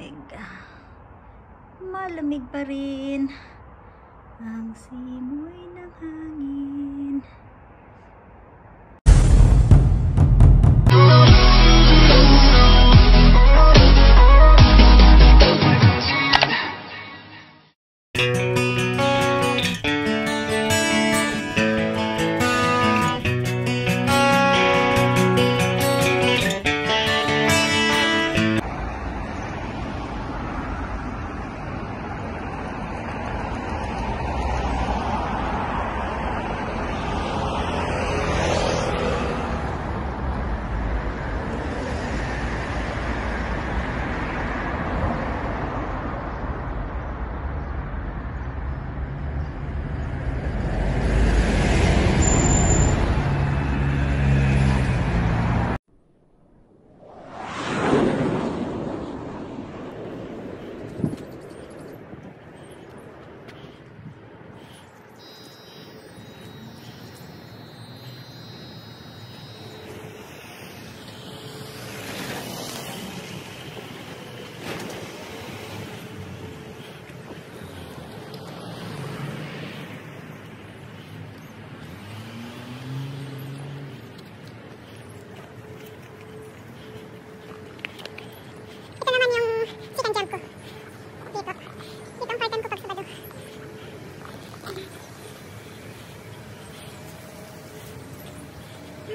malamig. Malamig pa rin ang simoy ng hangin.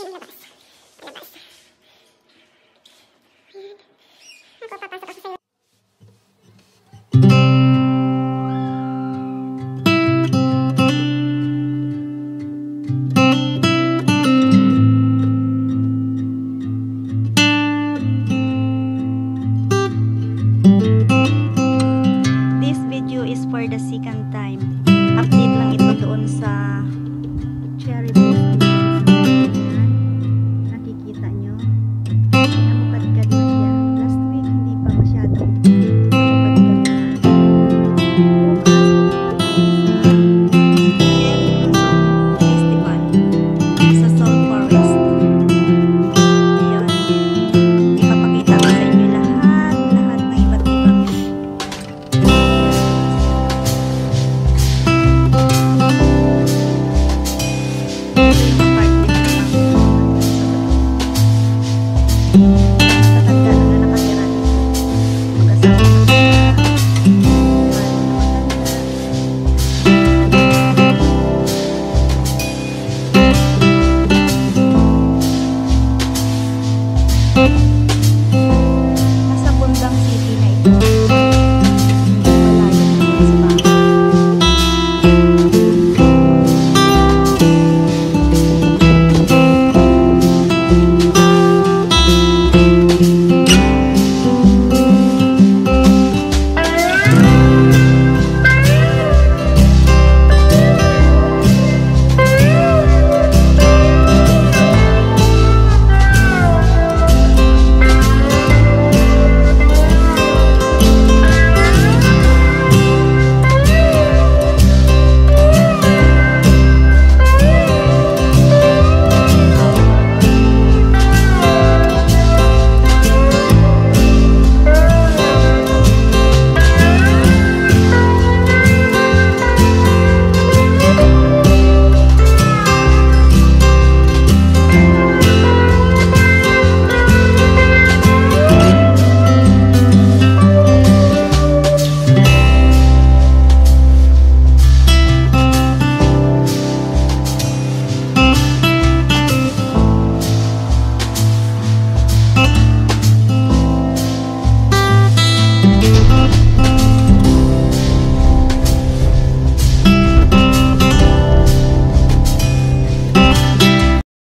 This video is for the second time.